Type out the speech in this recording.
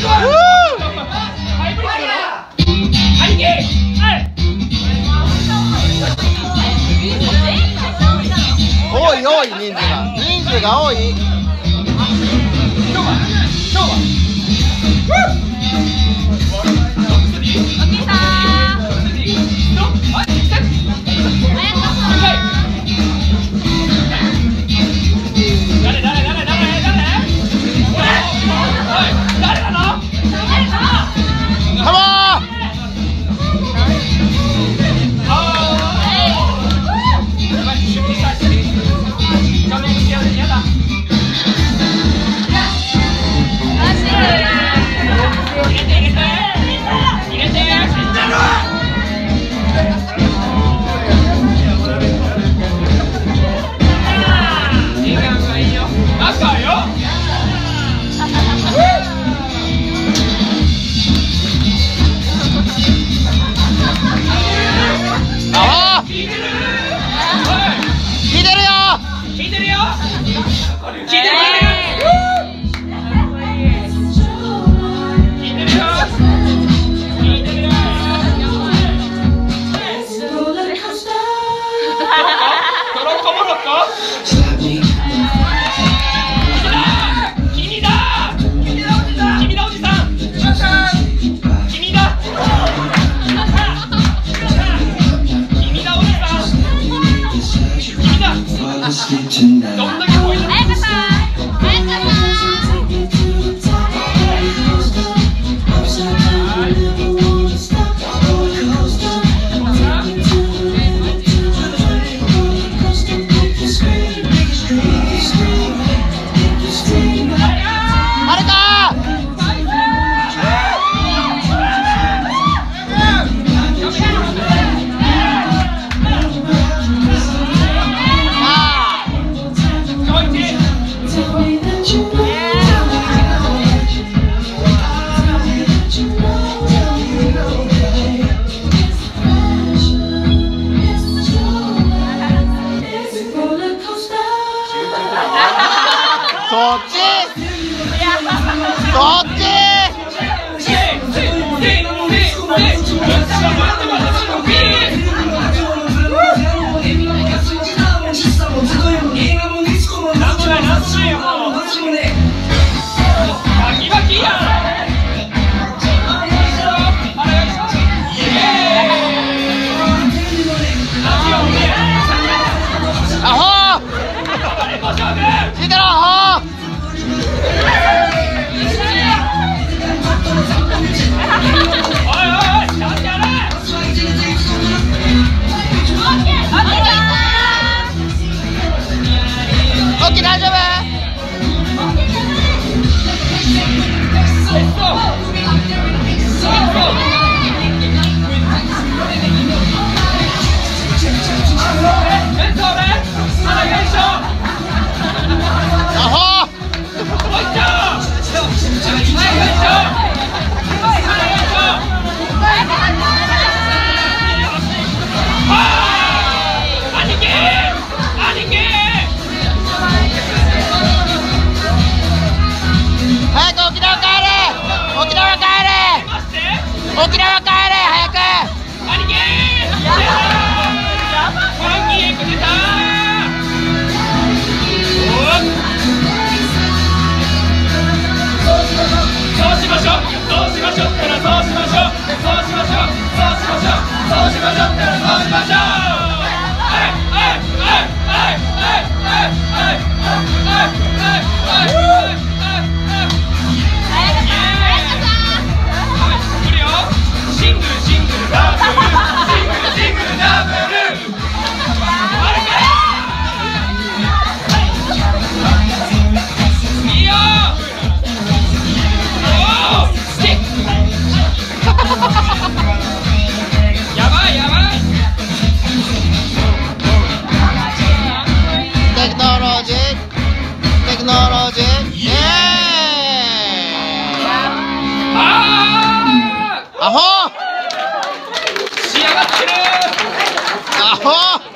多い多い人数が。人数が多い。今日は今日は。Yeah. Aho! Sidra, aho! Ha ha ha! Woo! アホ仕上がってるアホ